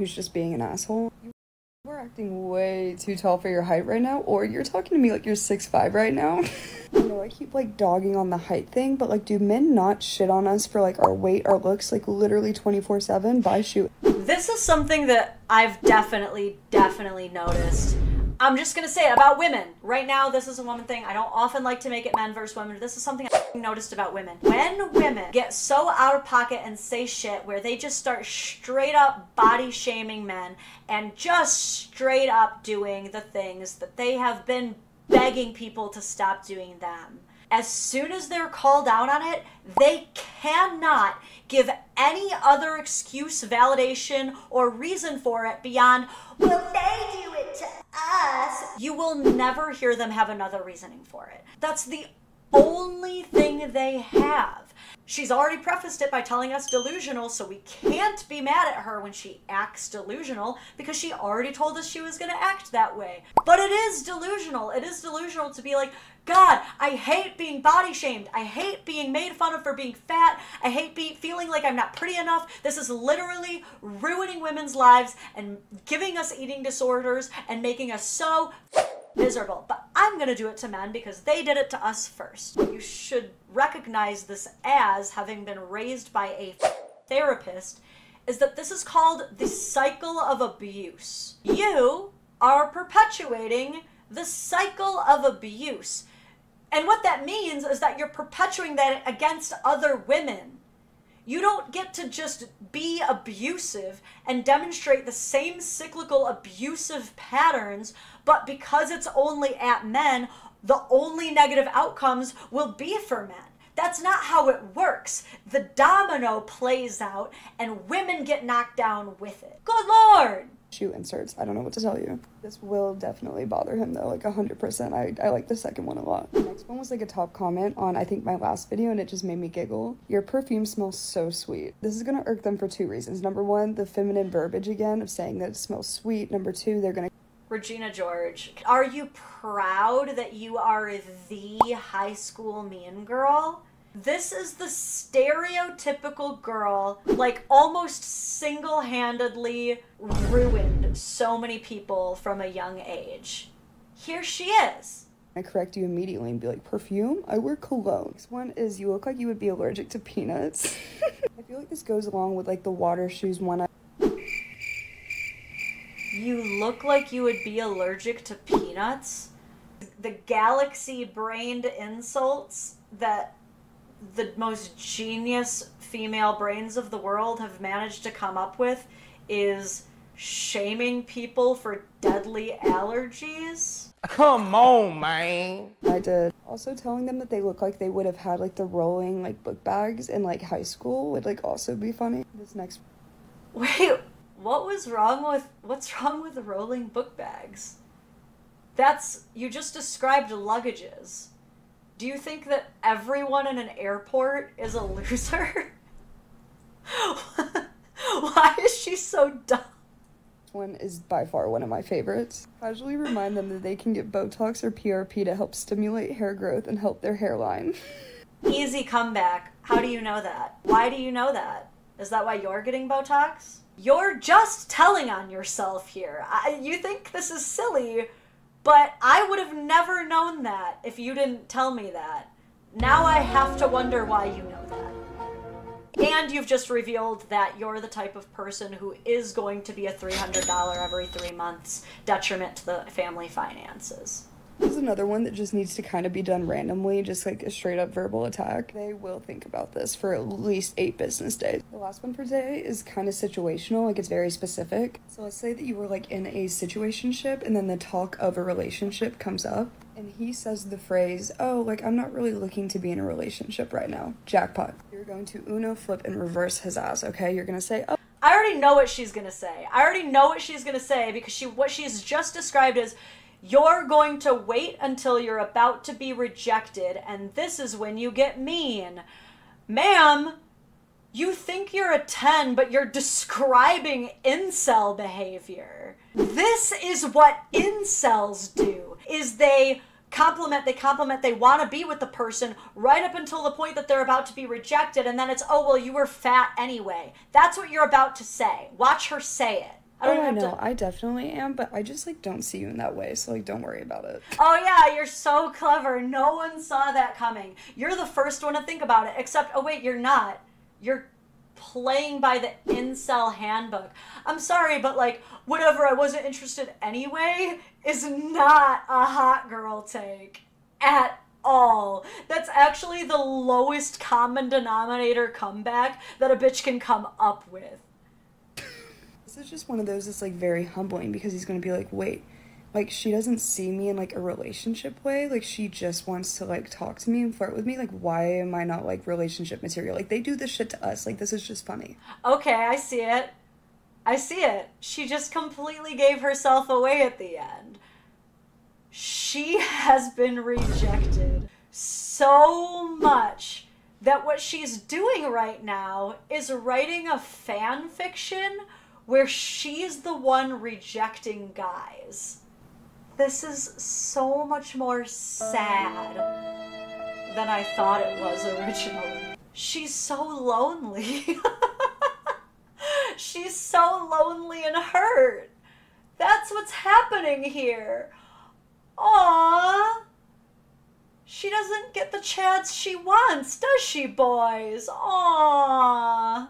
who's just being an asshole. You're acting way too tall for your height right now, or you're talking to me like you're six five right now. I know I keep like dogging on the height thing, but like, do men not shit on us for like our weight, our looks, like literally 24 7 by shoot? This is something that I've definitely, definitely noticed. I'm just gonna say it about women. Right now, this is a woman thing. I don't often like to make it men versus women. This is something I noticed about women. When women get so out of pocket and say shit where they just start straight up body shaming men and just straight up doing the things that they have been begging people to stop doing them. As soon as they're called out on it, they cannot give any other excuse, validation, or reason for it beyond, well, they us. You will never hear them have another reasoning for it. That's the only thing they have. She's already prefaced it by telling us delusional, so we can't be mad at her when she acts delusional because she already told us she was going to act that way. But it is delusional. It is delusional to be like, God, I hate being body shamed. I hate being made fun of for being fat. I hate be- feeling like I'm not pretty enough. This is literally ruining women's lives and giving us eating disorders and making us so miserable. But I'm to do it to men because they did it to us first. You should recognize this as having been raised by a therapist is that this is called the cycle of abuse. You are perpetuating the cycle of abuse. And what that means is that you're perpetuating that against other women. You don't get to just be abusive and demonstrate the same cyclical abusive patterns, but because it's only at men, the only negative outcomes will be for men. That's not how it works. The domino plays out and women get knocked down with it. Good lord! Shoe inserts. I don't know what to tell you. This will definitely bother him though, like 100%. I, I like the second one a lot. The next one was like a top comment on, I think, my last video, and it just made me giggle. Your perfume smells so sweet. This is gonna irk them for two reasons. Number one, the feminine verbiage again of saying that it smells sweet. Number two, they're gonna Regina George, are you proud that you are the high school mean girl? This is the stereotypical girl, like almost single handedly ruined so many people from a young age. Here she is. I correct you immediately and be like, perfume? I wear cologne. This one is you look like you would be allergic to peanuts. I feel like this goes along with like the water shoes one. I- you look like you would be allergic to peanuts? The galaxy brained insults that the most genius female brains of the world have managed to come up with is shaming people for deadly allergies. Come on, man. I did. Also telling them that they look like they would have had like the rolling like book bags in like high school would like also be funny. This next Wait, what was wrong with what's wrong with the rolling book bags? That's you just described luggages. Do you think that everyone in an airport is a loser? Why is she so dumb? This one is by far one of my favorites. Casually remind them that they can get Botox or PRP to help stimulate hair growth and help their hairline. Easy comeback. How do you know that? Why do you know that? Is that why you're getting Botox? You're just telling on yourself here. I, you think this is silly, but I would have never known that if you didn't tell me that. Now I have to wonder why you know that. And you've just revealed that you're the type of person who is going to be a $300 every three months detriment to the family finances. This is another one that just needs to kind of be done randomly, just like a straight up verbal attack. They will think about this for at least eight business days. The last one for today is kind of situational, like it's very specific. So let's say that you were like in a situationship and then the talk of a relationship comes up and he says the phrase, Oh, like I'm not really looking to be in a relationship right now. Jackpot. You're going to Uno flip and reverse his ass, okay? You're gonna say, Oh, I already know what she's gonna say. I already know what she's gonna say because she what she's just described as you're going to wait until you're about to be rejected, and this is when you get mean. Ma'am, you think you're a 10, but you're describing incel behavior. This is what incels do. Is they compliment, they compliment, they want to be with the person right up until the point that they're about to be rejected, and then it's, oh, well, you were fat anyway. That's what you're about to say. Watch her say it. I don't oh, I even know. to. I definitely am, but I just like don't see you in that way, so like don't worry about it. Oh yeah, you're so clever. No one saw that coming. You're the first one to think about it. Except, oh wait, you're not. You're playing by the incel handbook. I'm sorry, but like whatever. I wasn't interested anyway is not a hot girl take at all. That's actually the lowest common denominator comeback that a bitch can come up with. This is just one of those that's like very humbling because he's gonna be like, wait, like she doesn't see me in like a relationship way. Like she just wants to like talk to me and flirt with me. Like why am I not like relationship material? Like they do this shit to us. Like this is just funny. Okay, I see it. I see it. She just completely gave herself away at the end. She has been rejected so much that what she's doing right now is writing a fan fiction where she's the one rejecting guys. This is so much more sad than I thought it was originally. She's so lonely. She's so lonely and hurt. That's what's happening here. Aww. She doesn't get the chance she wants, does she, boys? Aww.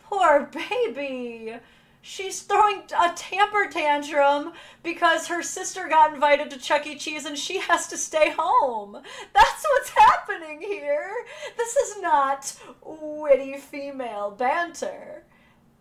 Poor baby. She's throwing a temper tantrum because her sister got invited to Chuck E. Cheese and she has to stay home. That's what's happening here. This is not witty female banter.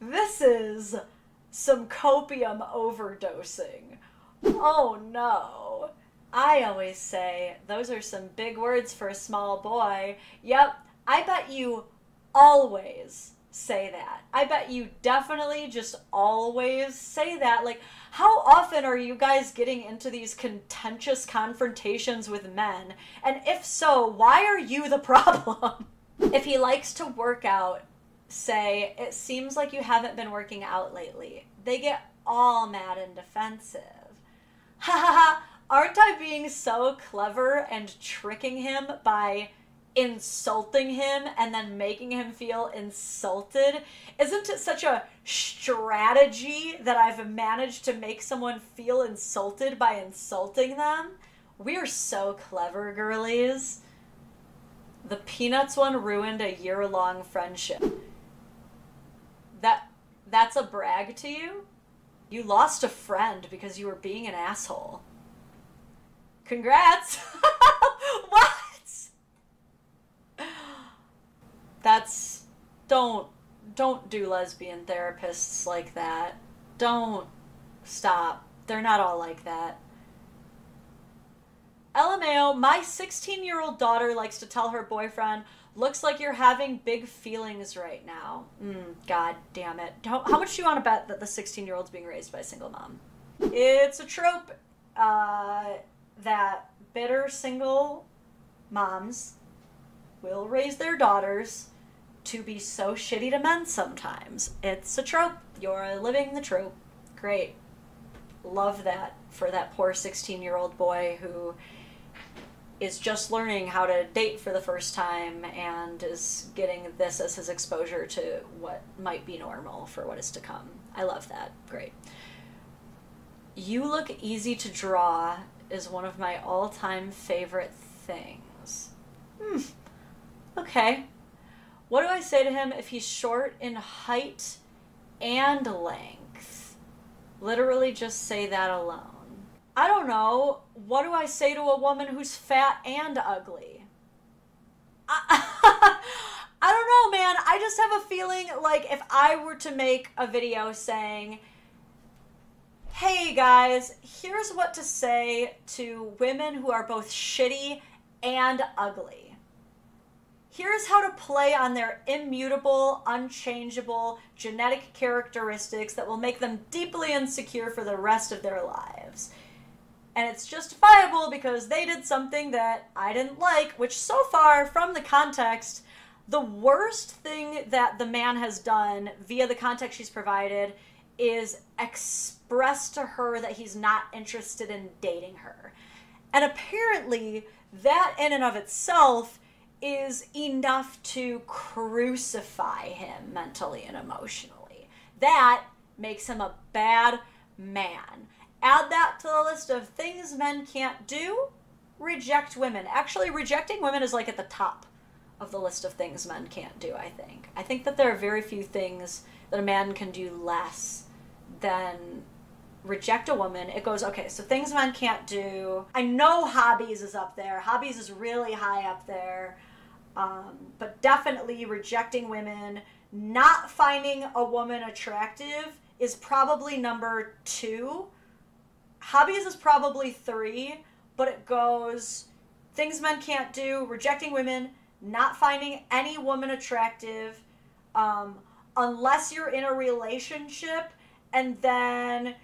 This is some copium overdosing. Oh no. I always say those are some big words for a small boy. Yep, I bet you always say that. I bet you definitely just always say that. Like, how often are you guys getting into these contentious confrontations with men? And if so, why are you the problem? if he likes to work out, say, it seems like you haven't been working out lately. They get all mad and defensive. Ha ha ha! Aren't I being so clever and tricking him by insulting him and then making him feel insulted? Isn't it such a strategy that I've managed to make someone feel insulted by insulting them? We're so clever, girlies. The Peanuts one ruined a year long friendship. That that's a brag to you? You lost a friend because you were being an asshole. Congrats! what? That's don't don't do lesbian therapists like that. Don't stop. They're not all like that. LMAO, my 16 year old daughter likes to tell her boyfriend, looks like you're having big feelings right now. Mm, God damn it. How, how much do you want to bet that the 16 year old's being raised by a single mom? It's a trope uh, that bitter single moms will raise their daughters to be so shitty to men sometimes. It's a trope. You're living the trope. Great. Love that for that poor 16 year old boy who is just learning how to date for the first time and is getting this as his exposure to what might be normal for what is to come. I love that. Great. You look easy to draw is one of my all time favorite things. Hmm. Okay. What do I say to him if he's short in height and length? Literally just say that alone. I don't know. What do I say to a woman who's fat and ugly? I, I don't know, man. I just have a feeling like if I were to make a video saying, hey guys, here's what to say to women who are both shitty and ugly. Here's how to play on their immutable, unchangeable genetic characteristics that will make them deeply insecure for the rest of their lives. And it's justifiable because they did something that I didn't like, which so far, from the context, the worst thing that the man has done via the context she's provided is express to her that he's not interested in dating her. And apparently, that in and of itself is enough to crucify him mentally and emotionally. That makes him a bad man. Add that to the list of things men can't do. Reject women. Actually, rejecting women is like at the top of the list of things men can't do, I think. I think that there are very few things that a man can do less than reject a woman. It goes, okay, so things men can't do. I know hobbies is up there. Hobbies is really high up there. Um, but definitely rejecting women, not finding a woman attractive is probably number two. Hobbies is probably three, but it goes things men can't do, rejecting women, not finding any woman attractive, um, unless you're in a relationship, and then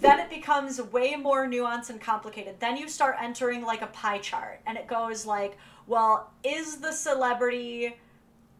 then it becomes way more nuanced and complicated. Then you start entering like a pie chart, and it goes like, well, is the celebrity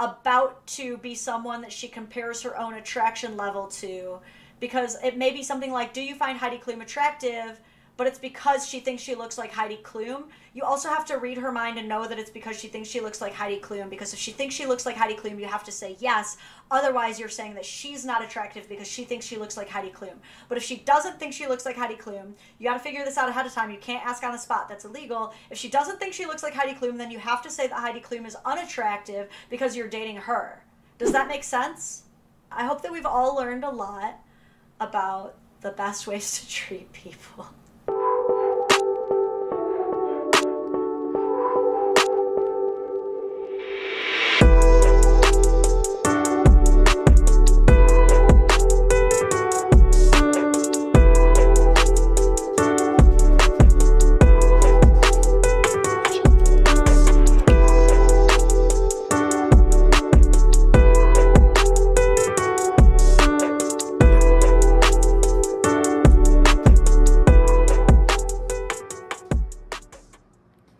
about to be someone that she compares her own attraction level to? Because it may be something like, do you find Heidi Klum attractive? But it's because she thinks she looks like Heidi Klum. You also have to read her mind and know that it's because she thinks she looks like Heidi Klum. Because if she thinks she looks like Heidi Klum, you have to say yes. Otherwise, you're saying that she's not attractive because she thinks she looks like Heidi Klum. But if she doesn't think she looks like Heidi Klum, you got to figure this out ahead of time. You can't ask on the spot. That's illegal. If she doesn't think she looks like Heidi Klum, then you have to say that Heidi Klum is unattractive because you're dating her. Does that make sense? I hope that we've all learned a lot about the best ways to treat people.